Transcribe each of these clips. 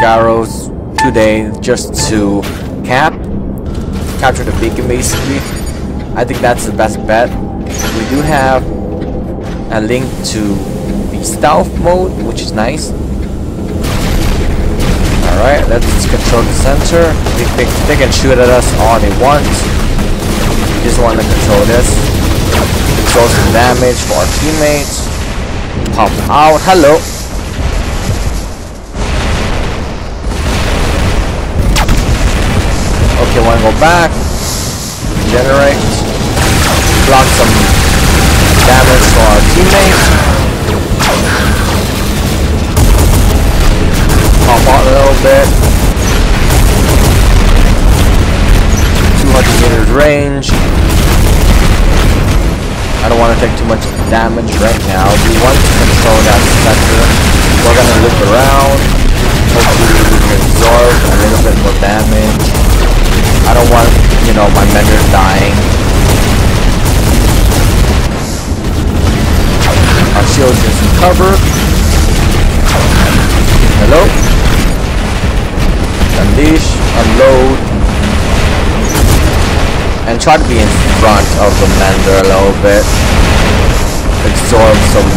Skyros today just to cap, capture the beacon basically. I think that's the best bet. We do have a link to the stealth mode, which is nice. Alright, let's control the center. They, they, they, can shoot at us all they want. We just want to control this. Control some damage for our teammates. Pop out. Hello. Okay, wanna go back. Regenerate. Block some damage for our teammates. Pop out a little bit. 200 meters range. I don't want to take too much damage right now. We want to control that sector. We're gonna loop around. Hopefully we can absorb a little bit more damage. I don't want, you know, my Menders dying. Our shield is in cover. Hello? Unleash, unload. And try to be in front of the Mender a little bit. Absorb some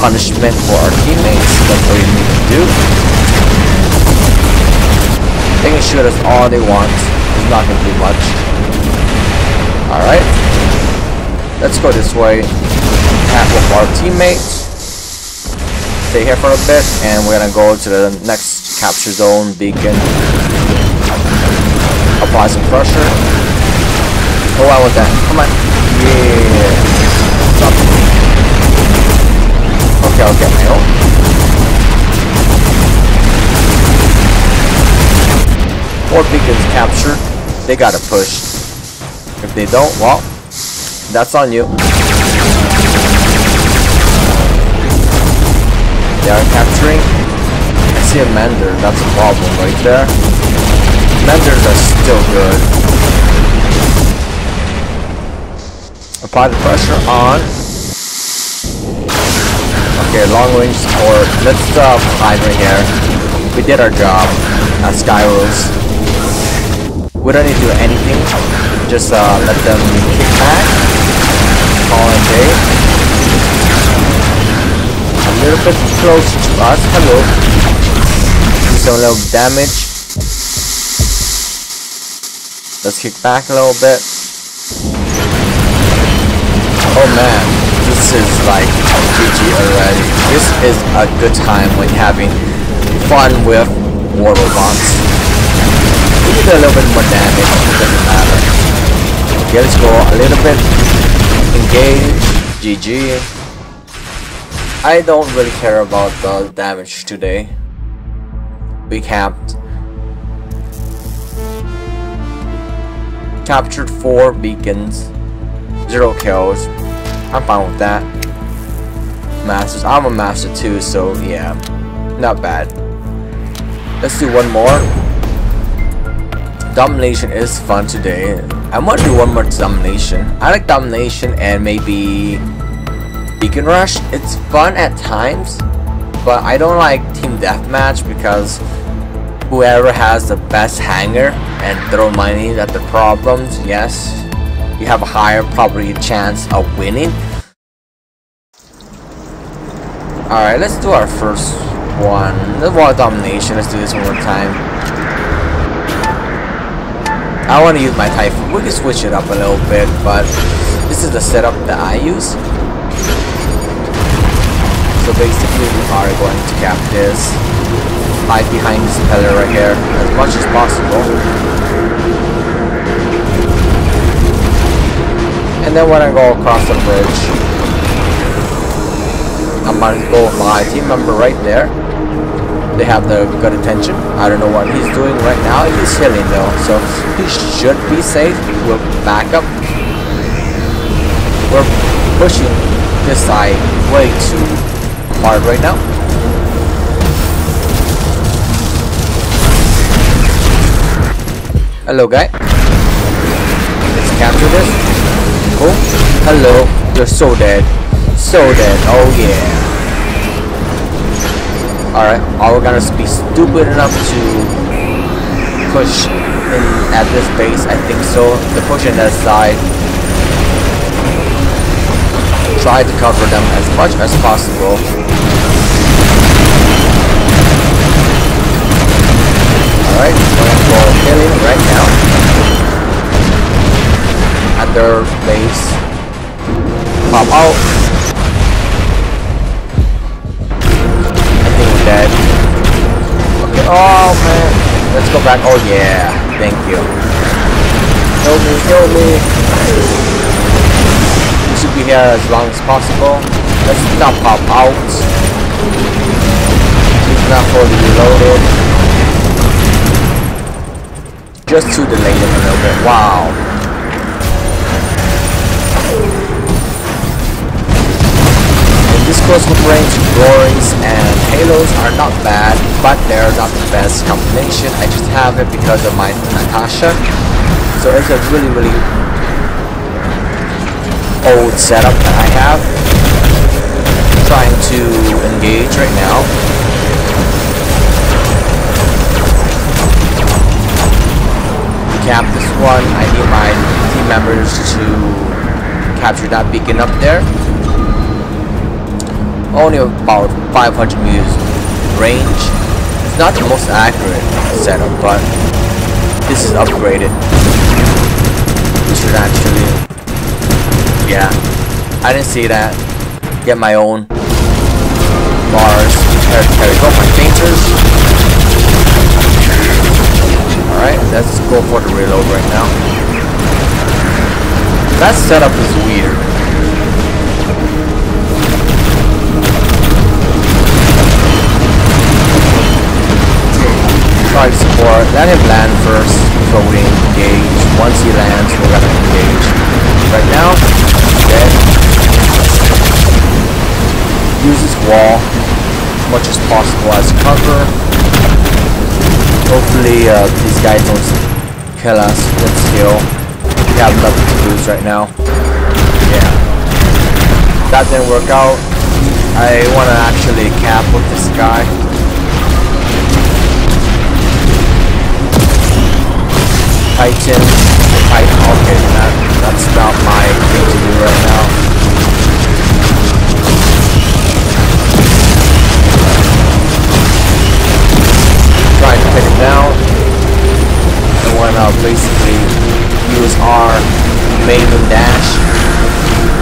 punishment for our teammates. That's what we need to do. They can shoot us all they want not gonna do much. Alright. Let's go this way. With our teammates. Stay here for a bit, and we're gonna go to the next capture zone beacon. Apply some pressure. Oh, out with that. Come on. Yeah. Okay, I'll get my own. Four beacons captured. They gotta push. If they don't, well, that's on you. They are capturing. I see a Mender. That's a problem right there. Menders are still good. Apply the pressure on. Okay, long range support. Let's uh, hide right here. We did our job as Skyros. We don't need to do anything. Just uh, let them kick back. Call it day. A little bit close to us. Hello. Do some little damage. Let's kick back a little bit. Oh man, this is like GG already. This is a good time when having fun with war robots we do a little bit more damage, it doesn't matter. Okay, let's go a little bit. Engage. GG. I don't really care about the damage today. We capped. Captured 4 beacons. 0 kills. I'm fine with that. Masters. I'm a master too, so yeah. Not bad. Let's do one more. Domination is fun today. I want to do one more Domination. I like Domination and maybe Beacon Rush. It's fun at times, but I don't like Team Deathmatch because whoever has the best hangar and throw money at the problems, yes, you have a higher probably chance of winning. Alright, let's do our first one. The wall domination. Let's do this one more time. I want to use my Typhoon. We can switch it up a little bit, but this is the setup that I use. So basically we are going to cap this, hide behind this pillar right here as much as possible. And then when I go across the bridge, I'm gonna go with my team member right there they have the good attention. I don't know what he's doing right now. He's healing though, so he should be safe. We'll back up. We're pushing this side way too hard right now. Hello, guy. Let's capture this. Cool. Hello. You're so dead. So dead. Oh, yeah. Alright, are we gonna be stupid enough to push in at this base? I think so. To push in that side. Try to cover them as much as possible. Alright, going for killing right now. At their base. Pop out. Oh man. Let's go back. Oh yeah, thank you. Kill me, kill me. We should be here as long as possible. Let's not pop out. He's not fully reloaded. Just to delay them a little bit. Wow. Close range, Roarings and Halos are not bad, but they're not the best combination. I just have it because of my Natasha. So it's a really, really old setup that I have. trying to engage right now. cap this one. I need my team members to capture that beacon up there. Only about 500 meters range. It's not the most accurate setup, but this is upgraded. We should actually, yeah, I didn't see that. Get my own bars. There, we go, my painters. Alright, let's go for the reload right now. That setup is weird. Try to support, let him land first before we engage. Once he lands, we're gonna engage. Right now, dead. Use his wall as much as possible as cover. Hopefully uh, these guys don't kill us with skill. We have nothing to lose right now. Yeah. That didn't work out. I want to actually cap with this guy. Titan. Titan. Okay, that, that's not my thing to do right now. try to pin it down. And want to basically use our main dash.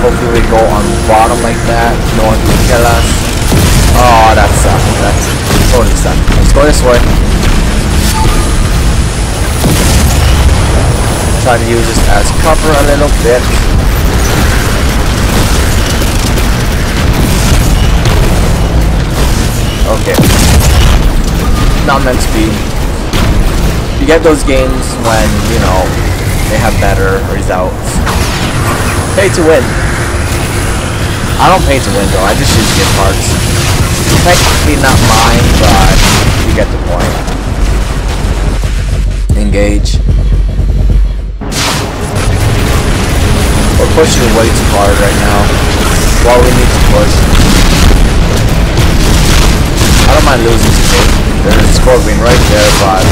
Hopefully we go on the bottom like that. No one can kill us. Oh, that sucks. Uh, that's totally sucks. Let's go this way. Try to use this as cover a little bit. Okay not meant to be. You get those games when, you know, they have better results. Pay to win. I don't pay to win though, I just use gift cards. Technically not mine, but you get the point. Engage. We're pushing way too hard right now. While we need to push. I don't mind losing today. There's a scorpion right there, but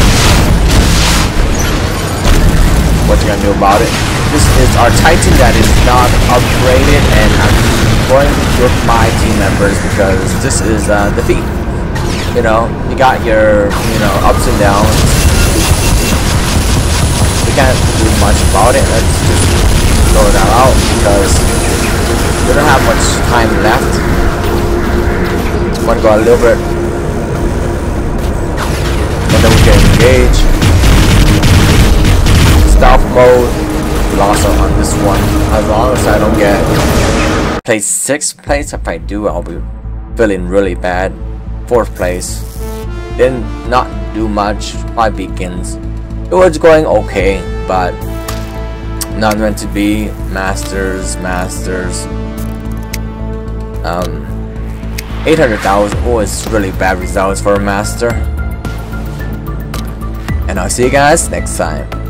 what you gonna do about it? This is our Titan that is not upgraded, and I'm going with my team members because this is uh, defeat. You know, you got your you know ups and downs. We can't do much about it. Let's just throw that out because we don't have much time left. Gonna go a little bit and then we can engage. Stealth mode, lost on this one. As long as I don't get place 6th place, if I do, I'll be feeling really bad. 4th place. Didn't not do much, 5 beacons. It was going okay, but not meant to be. Masters, Masters. Um, 800,000 was really bad results for a Master and I'll see you guys next time.